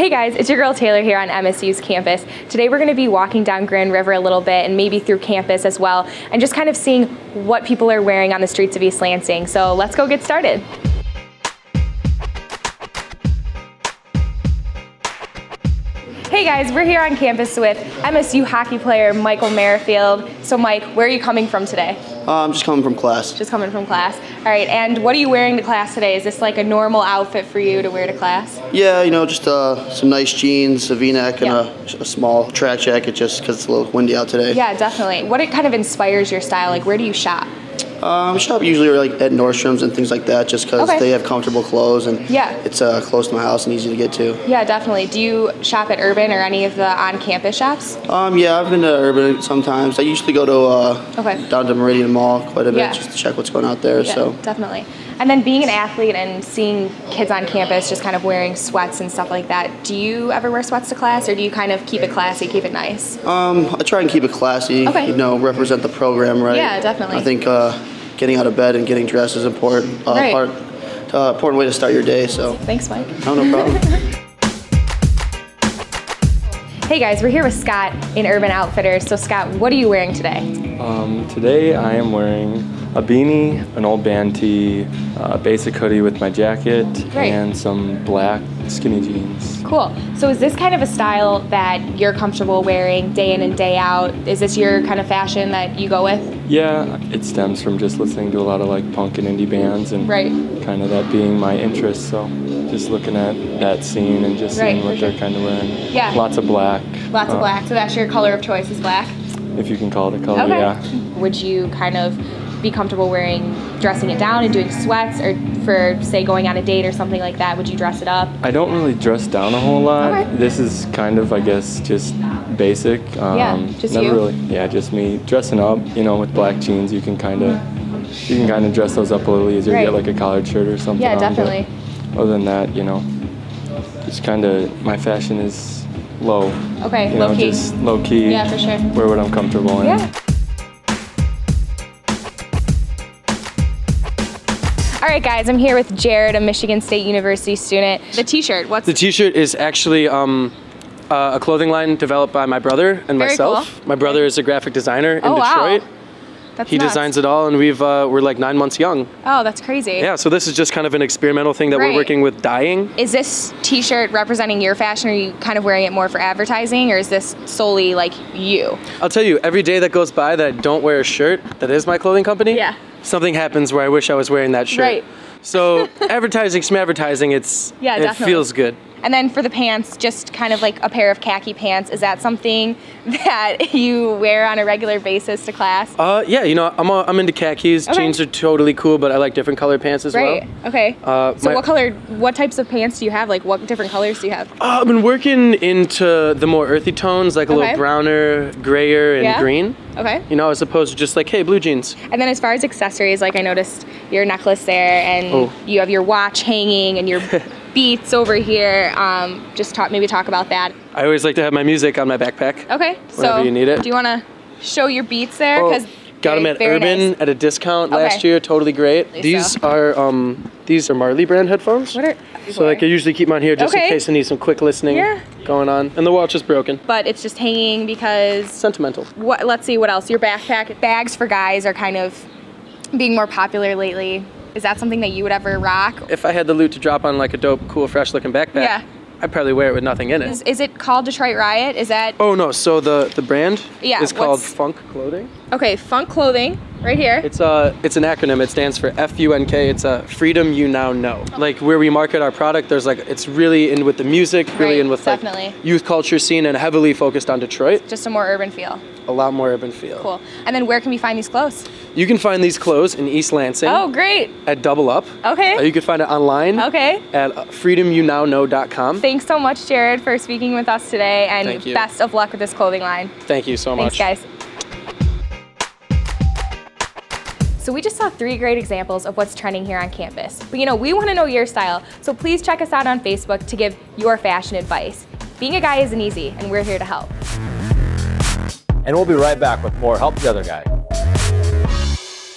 Hey guys, it's your girl Taylor here on MSU's campus. Today we're going to be walking down Grand River a little bit and maybe through campus as well and just kind of seeing what people are wearing on the streets of East Lansing. So let's go get started. Hey guys, we're here on campus with MSU hockey player Michael Merrifield. So Mike, where are you coming from today? Uh, I'm just coming from class. Just coming from class. All right, and what are you wearing to class today? Is this like a normal outfit for you to wear to class? Yeah, you know, just uh, some nice jeans, a V-neck, and a, a small track jacket, just because it's a little windy out today. Yeah, definitely. What it kind of inspires your style? Like, where do you shop? Um, shop usually like at Nordstrom's and things like that, just because Okay. they have comfortable clothes and Yeah. it's uh, close to my house and easy to get to. Yeah, definitely. Do you shop at Urban or any of the on-campus shops? Um, yeah, I've been to Urban sometimes. I usually go to uh, Okay. down to Meridian Mall quite a bit Yeah. just to check what's going out there. Yeah, So definitely. And then being an athlete and seeing kids on campus just kind of wearing sweats and stuff like that, do you ever wear sweats to class or do you kind of keep it classy, keep it nice? um, I try and keep it classy. Okay. You know, represent the program right. Yeah, definitely. I think uh, getting out of bed and getting dressed is important. Uh, Right. part, uh, important way to start your day. So, Thanks, Mike. no, no problem. Hey guys, we're here with Scott in Urban Outfitters. So Scott, what are you wearing today? Um, today I am wearing a beanie, an old band tee, a basic hoodie with my jacket, Great. and some black skinny jeans. Cool. So is this kind of a style that you're comfortable wearing day in and day out? Is this your kind of fashion that you go with? Yeah, it stems from just listening to a lot of like punk and indie bands and Right. kind of that being my interest. So just looking at that scene and just Right, seeing what they're kind of wearing. Yeah. Lots of black. Lots of uh, black. So that's your color of choice is black? If you can call it a color, Okay. yeah. Would you kind of be comfortable wearing dressing it down and doing sweats or for say going on a date or something like that, would you dress it up? I don't really dress down a whole lot. Okay. This is kind of, I guess, just basic. Um, Yeah, just never you? really. Yeah, just me dressing up. You know, with black jeans, you can kind of, you can kind of dress those up a little easier. Right. Get like a collared shirt or something. Yeah, on, definitely. Other than that, you know, just kind of my fashion is low. Okay, You low know, key. just low key. Yeah, for sure. Wear what I'm comfortable in. Yeah. All right, guys, I'm here with Jared, a Michigan State University student. The T-shirt, what's The T-shirt is actually um, uh, a clothing line developed by my brother and Very myself. cool. My brother is a graphic designer in Oh, wow. That's He nuts. designs it all, and we've uh, we're like nine months young. Oh, that's crazy. Yeah, so this is just kind of an experimental thing that Right. we're working with dyeing. Is this T-shirt representing your fashion? Or are you kind of wearing it more for advertising, or is this solely like you? I'll tell you, every day that goes by that I don't wear a shirt that is my clothing company, Yeah. something happens where I wish I was wearing that shirt. Right. So advertising, some advertising, it's Yeah, it definitely. feels good. And then for the pants, just kind of like a pair of khaki pants. Is that something that you wear on a regular basis to class? Uh, yeah, you know, I'm, uh, I'm into khakis. Okay. Jeans are totally cool, but I like different colored pants as Right. well. Okay. Uh, so my- what color? What types of pants do you have? Like what different colors do you have? Uh, I've been working into the more earthy tones, like a Okay. little browner, grayer, and Yeah. green. Okay. You know, as opposed to just like, hey, blue jeans. And then as far as accessories, like I noticed your necklace there, and Oh. you have your watch hanging, and your beats over here. Um, just talk, maybe talk about that. I always like to have my music on my backpack. Okay. So Whenever you need it. do you want to show your beats there? Oh, got them at Urban at a discount last year. Totally great. These are um, these are Marley brand headphones. What are? so like I usually keep them on here just Okay. in case I need some quick listening Yeah. going on. And the watch is broken. But it's just hanging because Sentimental. what let's see what else your backpack bags for guys are kind of being more popular lately is that something that you would ever rock If I had the loot to drop on like a dope, cool, fresh looking backpack, Yeah. I'd probably wear it with nothing in it. is, is it called detroit riot is that oh no, so the the brand Yeah, is called Funk Clothing. okay funk clothing right here It's a it's an acronym. It stands for FUNK. It's a freedom you now know. Like where we market our product, there's like it's really in with the music, really Right, in with like definitely. youth culture scene and heavily focused on Detroit. just a more urban feel A lot more urban feel. cool and then where can we find these clothes You can find these clothes in East Lansing oh great at Double Up. Okay. Uh, you can find it online okay at uh, freedomyounowknow.com. thanks so much jared for speaking with us today and best of luck with this clothing line Thank you so Thanks, much. guys. So we just saw three great examples of what's trending here on campus. But you know, we want to know your style, so please check us out on Facebook to give your fashion advice. Being a guy isn't easy, and we're here to help. And we'll be right back with more Help the Other Guy.